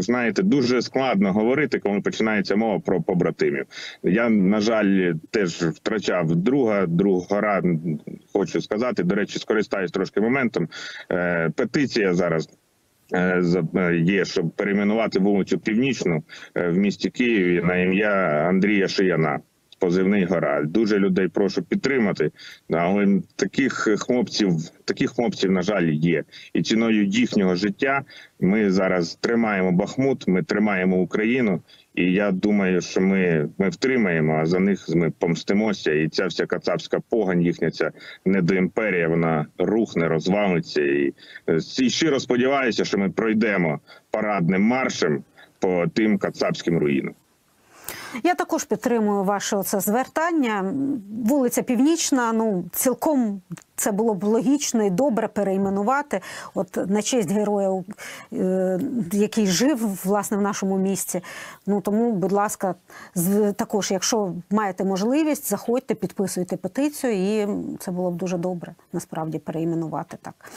знаєте, дуже складно говорити, коли починається мова про побратимів. Я на жаль теж втрачав друга, другора. Хочу сказати. До речі, скористаюсь трошки моментом. Е, петиція зараз. е, е, Є, щоб перейменувати вулицю Північну в місті Києві на ім'я Андрія Шияна. Позивний гора. Дуже людей прошу підтримати. Але таких хлопців, таких хлопців, на жаль, є. І ціною їхнього життя ми зараз тримаємо Бахмут, ми тримаємо Україну. І я думаю, що ми, ми втримаємо, а за них ми помстимося. І ця вся кацапська погань, їхня ця недоімперія, вона рухне, розвалиться. І, е, і щиро сподіваюся, що ми пройдемо парадним маршем по тим кацапським руїнам. Я також підтримую ваше оце звертання. Вулиця Північна. Ну цілком це було б логічно і добре перейменувати. От на честь героя, е, який жив власне в нашому місті. Ну тому, будь ласка, також, якщо маєте можливість, заходьте, підписуйте петицію, і це було б дуже добре насправді перейменувати так.